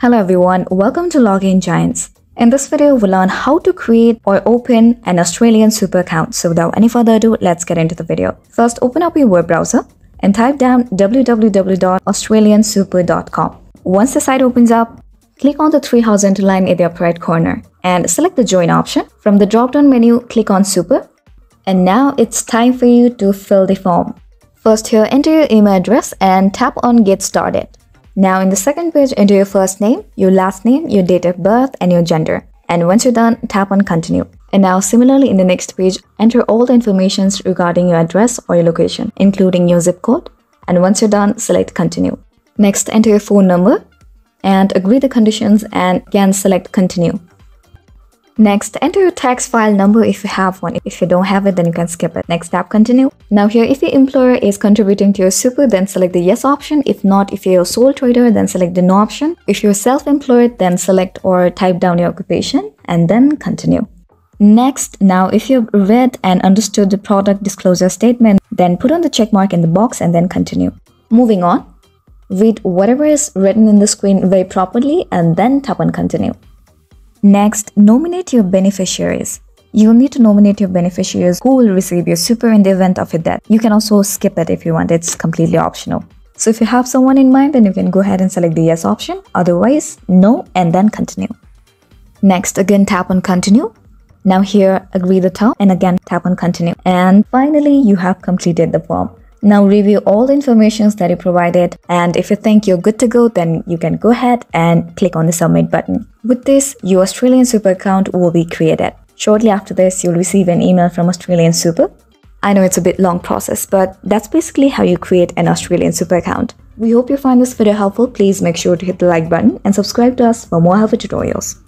Hello everyone, welcome to Login Giants. In this video, we'll learn how to create or open an Australian super account. So without any further ado, let's get into the video. First, open up your web browser and type down www.australiansuper.com. Once the site opens up, click on the three horizontal line in the upper right corner and select the join option. From the drop-down menu, click on super. And now it's time for you to fill the form. First here, enter your email address and tap on get started. Now in the second page, enter your first name, your last name, your date of birth, and your gender. And once you're done, tap on continue. And now similarly in the next page, enter all the information regarding your address or your location, including your zip code. And once you're done, select continue. Next, enter your phone number and agree the conditions and again select continue. Next, enter your tax file number if you have one. If you don't have it, then you can skip it. Next, tap continue. Now here, if your employer is contributing to your super, then select the yes option. If not, if you're a sole trader, then select the no option. If you're self-employed, then select or type down your occupation and then continue. Next, now if you've read and understood the product disclosure statement, then put on the check mark in the box and then continue. Moving on, read whatever is written in the screen very properly and then tap on continue. Next, nominate your beneficiaries. You'll need to nominate your beneficiaries who will receive your super in the event of your death. You can also skip it if you want, it's completely optional. So if you have someone in mind, then you can go ahead and select the yes option. Otherwise, no and then continue. Next, again tap on continue. Now here, agree the term and again tap on continue. And finally, you have completed the form. Now review all the informations that you provided and if you think you're good to go then you can go ahead and click on the submit button. With this, your Australian Super account will be created. Shortly after this, you'll receive an email from Australian Super. I know it's a bit long process, but that's basically how you create an Australian Super account. We hope you find this video helpful. Please make sure to hit the like button and subscribe to us for more helpful tutorials.